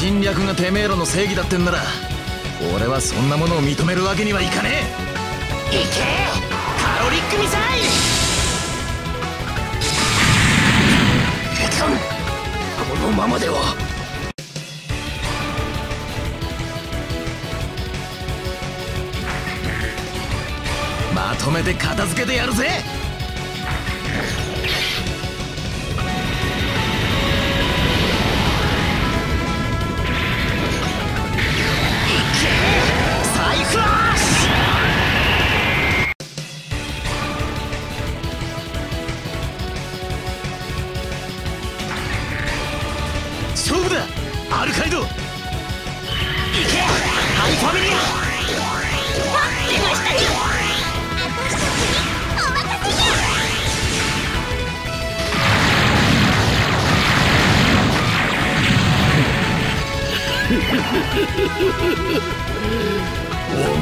侵略がてめえらの正義だってんなら俺はそんなものを認めるわけにはいかねえ。いけカロリックミサイル！このままでは。まとめて片付けてやるぜ勝負だ。アルカイド。行け。ハイファミリア。待ってましたよ。私たちにお任せ我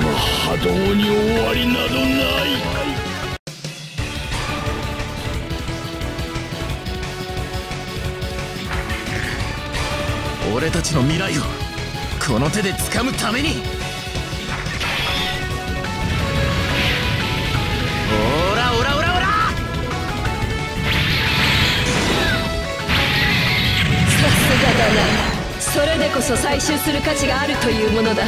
が波動に終わりなどない俺たちの未来をこの手で掴むために。オラオラオラオラ。さすがだな。それでこそ採集する価値があるというものだ。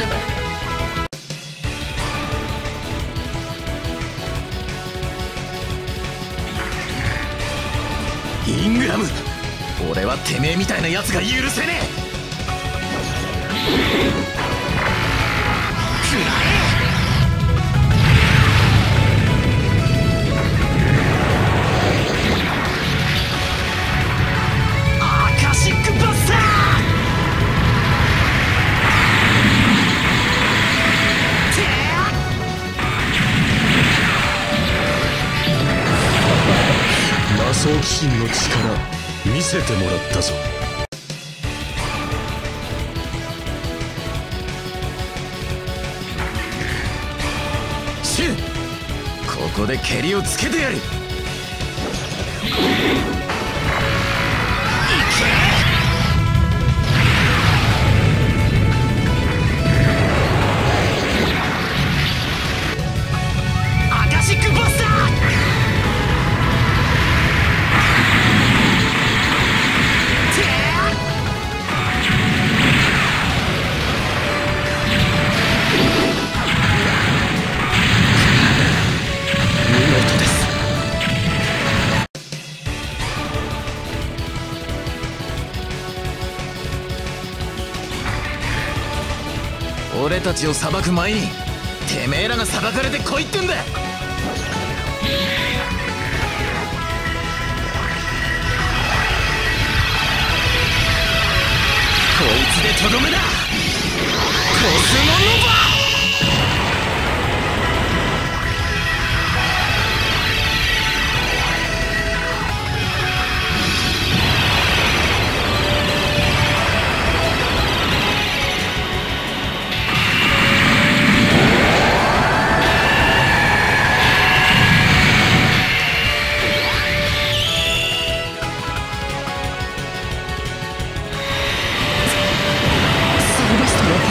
イングラム。俺はてめえみたいなやつが許せねえ。装鬼神の力見せてもらったぞ。シュンここで蹴りをつけてやる。ア俺たちを裁く前にてめえらが裁かれてこいってんだ。こいつでとどめだ。コスモノバ Let's.